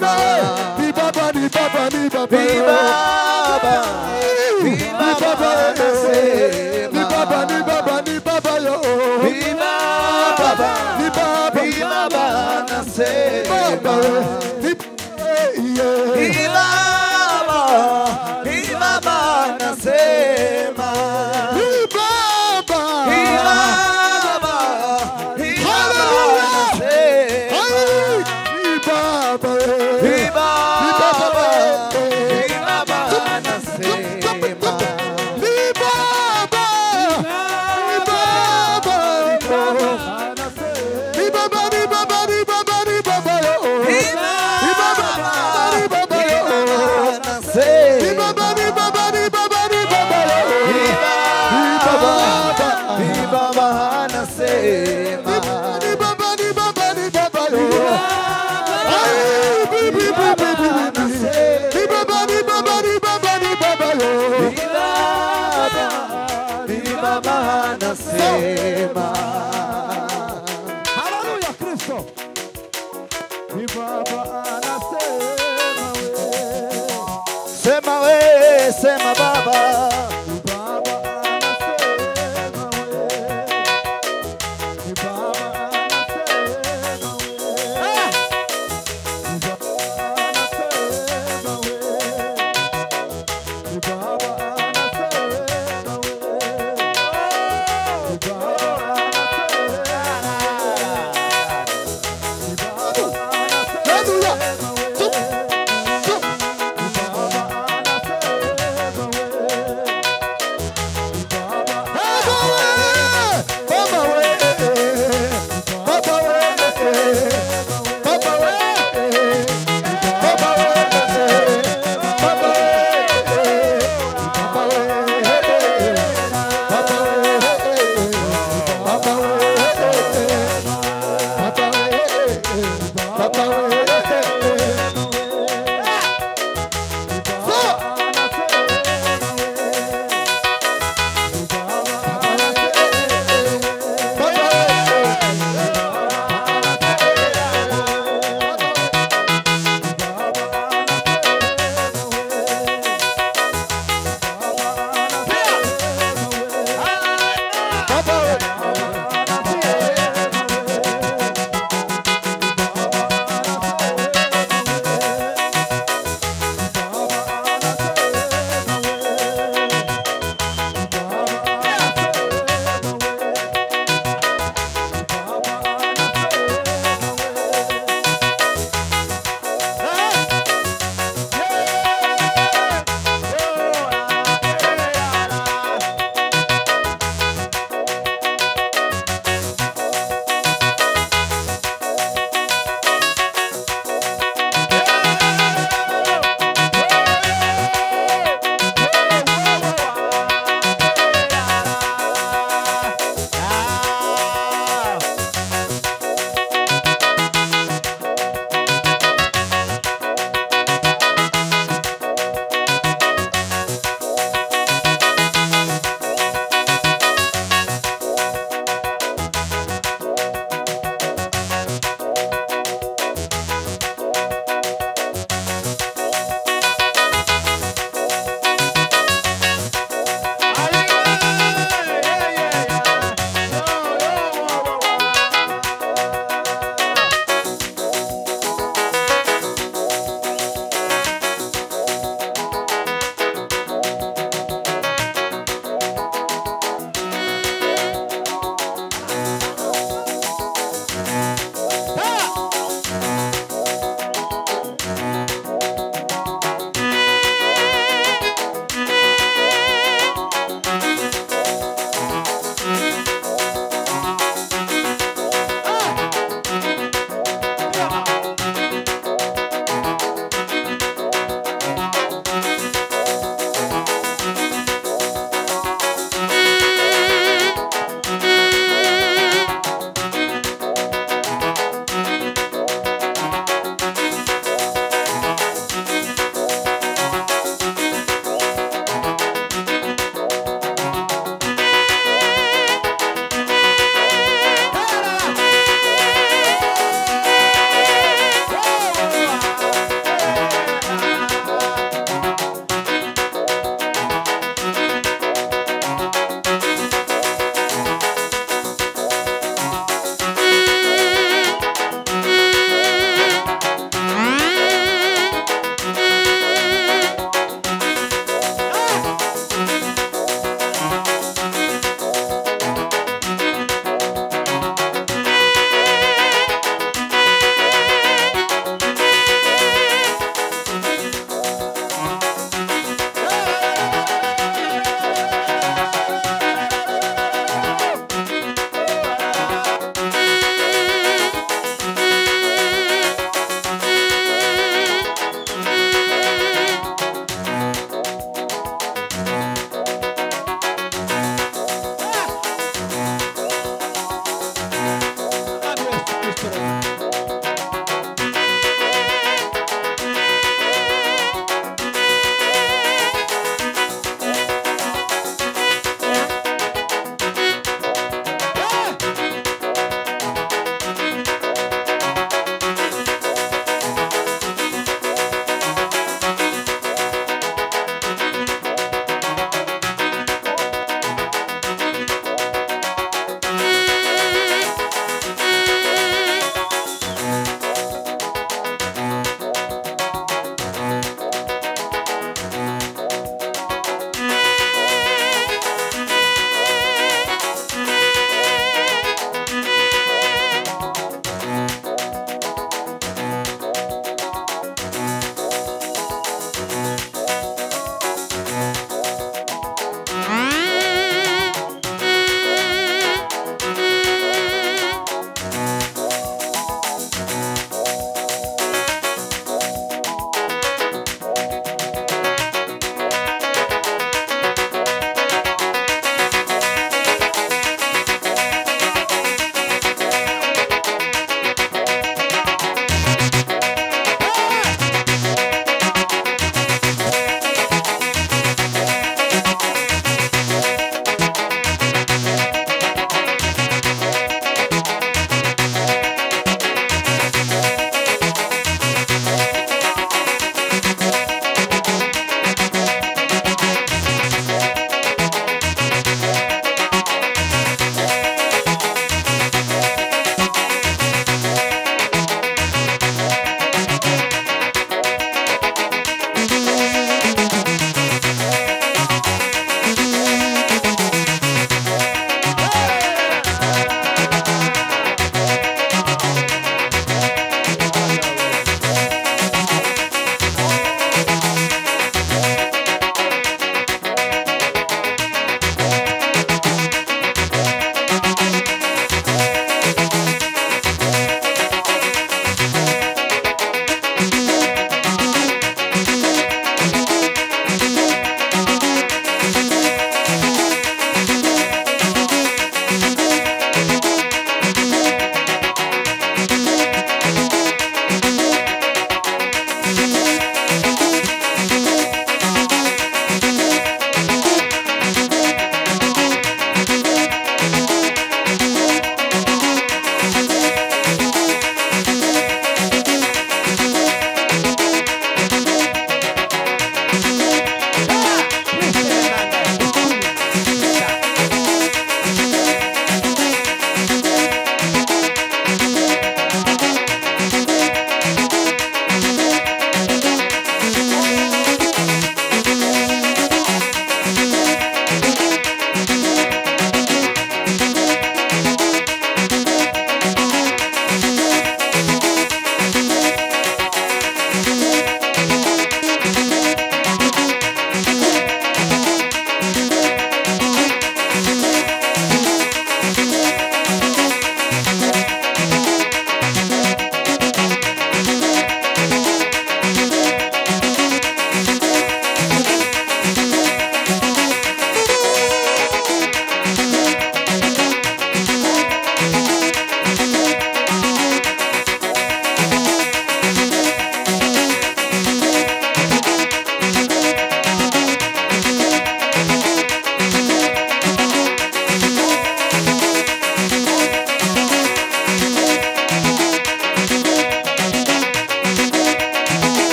Viva, baba, viva, baba, viva, baba. viva, viva, baba. Baba anasema. Haleluya Kristo. Ni baba anasema we. Sema we, sema baba. forever.